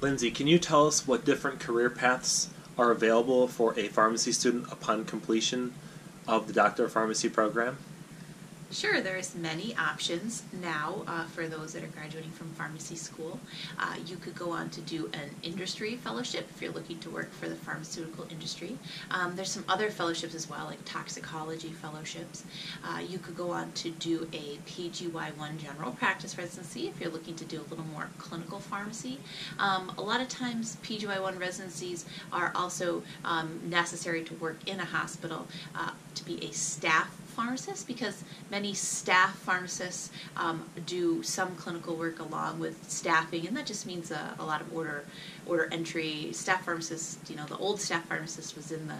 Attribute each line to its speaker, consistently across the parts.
Speaker 1: Lyndsay, can you tell us what different career paths are available for a pharmacy student upon completion of the Doctor of Pharmacy program?
Speaker 2: Sure, there's many options now uh, for those that are graduating from pharmacy school. Uh, you could go on to do an industry fellowship if you're looking to work for the pharmaceutical industry. Um, there's some other fellowships as well, like toxicology fellowships. Uh, you could go on to do a PGY1 general practice residency if you're looking to do a little more clinical pharmacy. Um, a lot of times, PGY1 residencies are also um, necessary to work in a hospital uh, to be a staff pharmacists because many staff pharmacists um, do some clinical work along with staffing, and that just means a, a lot of order order entry. Staff pharmacists, you know, the old staff pharmacist was in the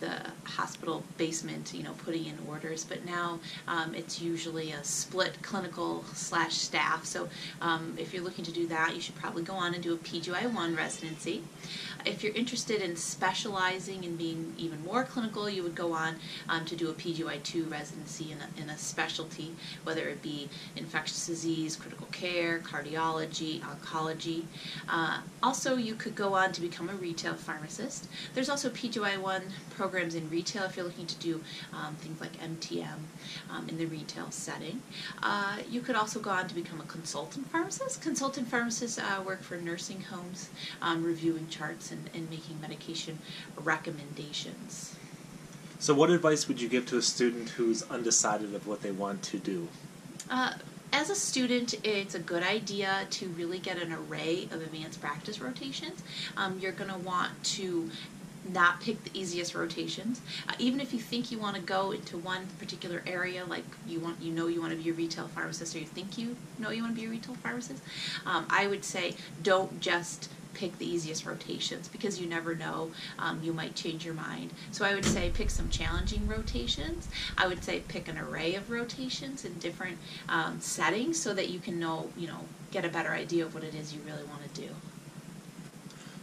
Speaker 2: the hospital basement, you know, putting in orders. But now um, it's usually a split clinical slash staff. So um, if you're looking to do that, you should probably go on and do a PGY1 residency. If you're interested in specializing and being even more clinical, you would go on um, to do a PGY2 residency in a, in a specialty, whether it be infectious disease, critical care, cardiology, oncology. Uh, also, you could go on to become a retail pharmacist. There's also PGY1 programs in retail if you're looking to do um, things like MTM um, in the retail setting. Uh, you could also go on to become a consultant pharmacist. Consultant pharmacists uh, work for nursing homes, um, reviewing charts and, and making medication recommendations.
Speaker 1: So, what advice would you give to a student who's undecided of what they want to do?
Speaker 2: Uh, as a student, it's a good idea to really get an array of advanced practice rotations. Um, you're going to want to not pick the easiest rotations. Uh, even if you think you want to go into one particular area, like you want, you know, you want to be a retail pharmacist, or you think you know you want to be a retail pharmacist, um, I would say don't just pick the easiest rotations because you never know um, you might change your mind. So i would say pick some challenging rotations. I would say pick an array of rotations in different um, settings so that you can know you know get a better idea of what it is you really want to do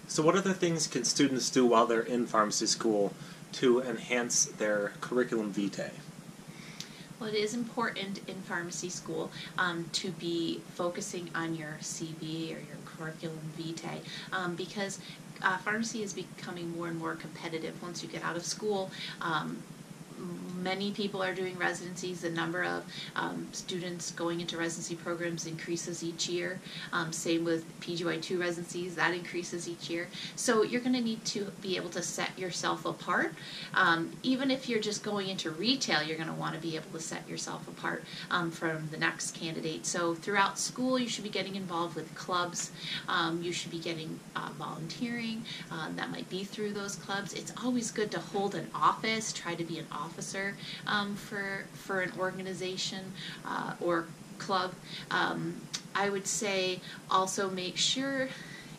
Speaker 1: so what other things can students do while they're in pharmacy school to enhance their curriculum vitae
Speaker 2: well, it is important in pharmacy school um, to be focusing on your CV or your curriculum vitae um, because uh, pharmacy is becoming more and more competitive once you get out of school. Um, many people are doing residencies. The number of um, students going into residency programs increases each year. Um, same with PGY2 residencies, that increases each year. So you're going to need to be able to set yourself apart. Um, even if you're just going into retail, you're going to want to be able to set yourself apart um, from the next candidate. So throughout school, you should be getting involved with clubs. Um, you should be getting uh, volunteering. Um, that might be through those clubs. It's always good to hold an office, try to be an officer um, for for an organization uh, or club. Um, I would say also make sure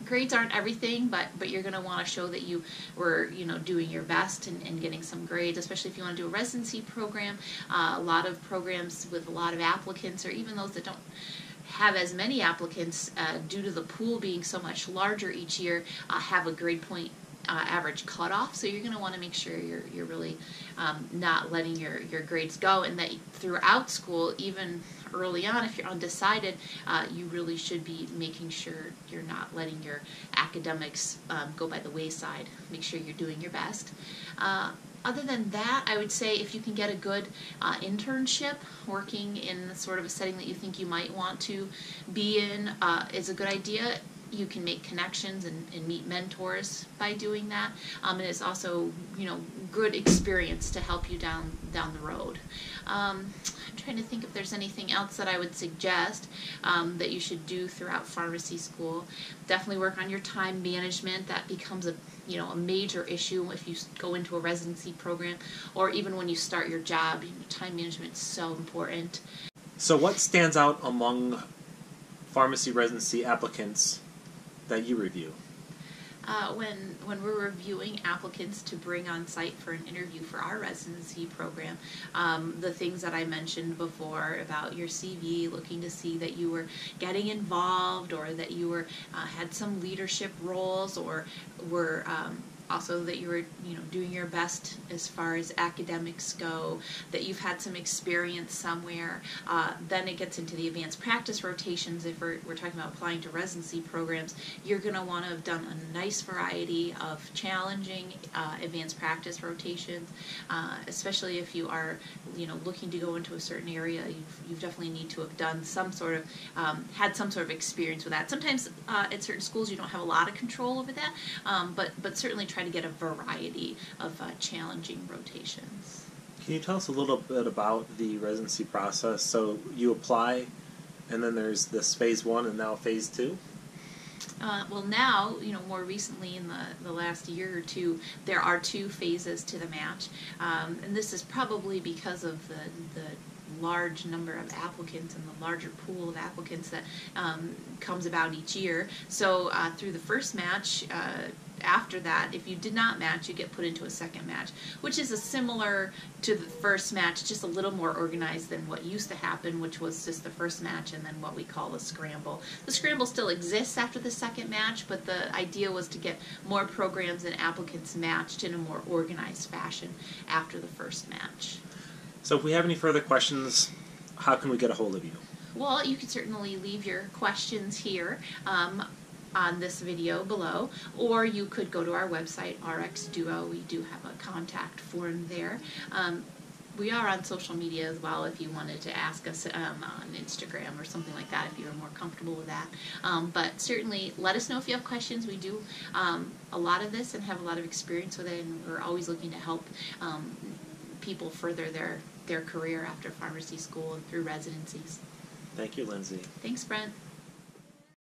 Speaker 2: grades aren't everything, but but you're going to want to show that you were you know doing your best and, and getting some grades, especially if you want to do a residency program. Uh, a lot of programs with a lot of applicants, or even those that don't have as many applicants uh, due to the pool being so much larger each year, uh, have a grade point uh, average cutoff. So you're going to want to make sure you're you're really um, not letting your your grades go, and that throughout school, even early on, if you're undecided, uh, you really should be making sure you're not letting your academics um, go by the wayside. Make sure you're doing your best. Uh, other than that, I would say if you can get a good uh, internship working in sort of a setting that you think you might want to be in uh, is a good idea you can make connections and, and meet mentors by doing that. Um, and it's also, you know, good experience to help you down down the road. Um, I'm trying to think if there's anything else that I would suggest um, that you should do throughout pharmacy school. Definitely work on your time management. That becomes a you know a major issue if you go into a residency program or even when you start your job. You know, time management is so important.
Speaker 1: So, what stands out among pharmacy residency applicants that you review?
Speaker 2: Uh, when when we're reviewing applicants to bring on site for an interview for our residency program, um, the things that I mentioned before about your CV, looking to see that you were getting involved or that you were uh, had some leadership roles or were um, also that you were you know doing your best as far as academics go, that you've had some experience somewhere. Uh, then it gets into the advanced practice rotations. If we're, we're talking about applying to residency programs, you're going to want to have done a nice variety of challenging uh, advanced practice rotations, uh, especially if you are you know looking to go into a certain area. You definitely need to have done some sort of um, had some sort of experience with that. Sometimes uh, at certain schools you don't have a lot of control over that, um, but but certainly try to get a variety of uh, challenging rotations.
Speaker 1: Can you tell us a little bit about the residency process? So you apply, and then there's this phase one and now phase two.
Speaker 2: Uh, well, now, you know, more recently in the, the last year or two, there are two phases to the match. Um, and this is probably because of the, the large number of applicants and the larger pool of applicants that um, comes about each year. So uh, through the first match, uh, after that, if you did not match, you get put into a second match, which is a similar to the first match, just a little more organized than what used to happen, which was just the first match and then what we call the scramble. The scramble still exists after the second match, but the idea was to get more programs and applicants matched in a more organized fashion after the first match.
Speaker 1: So if we have any further questions, how can we get a hold of you?
Speaker 2: Well, you can certainly leave your questions here. Um, on this video below, or you could go to our website, RX Duo. We do have a contact form there. Um, we are on social media as well if you wanted to ask us um, on Instagram or something like that if you are more comfortable with that. Um, but certainly let us know if you have questions. We do um, a lot of this and have a lot of experience with it, and we're always looking to help um, people further their, their career after pharmacy school and through residencies.
Speaker 1: Thank you, Lyndsay.
Speaker 2: Thanks, Brent.